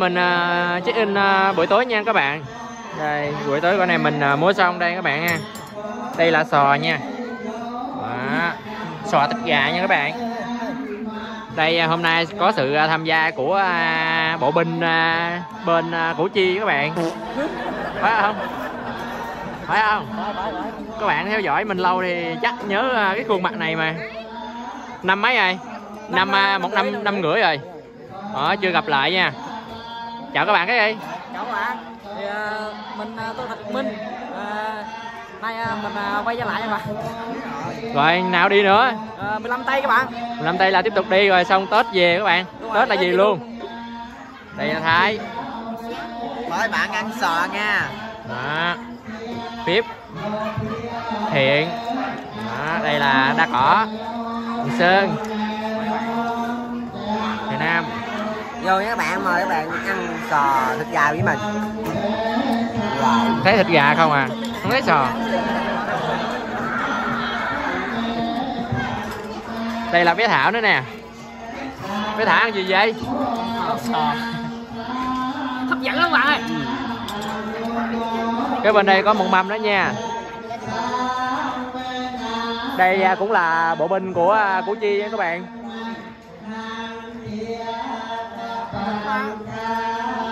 mình uh, check in uh, buổi tối nha các bạn. Đây buổi tối con này mình à, uh, mua xong đây các bạn nha đây là sò nha. Đó. sò thịt gà nha các bạn. Đây hôm nay có sự tham gia của bộ binh bên củ chi các bạn. Phải không? Phải không? Các bạn theo dõi mình lâu thì chắc nhớ cái khuôn mặt này mà. Năm mấy rồi? Năm một năm năm rưỡi rồi. Đó chưa gặp lại nha chào các bạn cái gì? Chào các bạn. Thì uh, mình uh, tôi thật minh. Uh, nay uh, mình uh, quay trở lại nha bạn. Rồi nào đi nữa. Uh, 15 tây các bạn. 15 tây là tiếp tục đi rồi xong tết về các bạn. Đúng tết rồi, là Tết gì luôn? luôn. đây là thái. Mời bạn ăn sò nha. Đó. Tiếp. Thiện. Đó đây là đa cỏ. Sơn. Việt Nam vô nha các bạn mời các bạn ăn sò thịt gà với mình. Thấy thịt gà không à? Không thấy sò. Đây là bé thảo nữa nè. Bé thảo ăn gì vậy? Sò hấp dẫn lắm bạn ơi. Cái bên đây có một mâm đó nha. Đây à, cũng là bộ binh của à, Củ Chi nha các bạn chân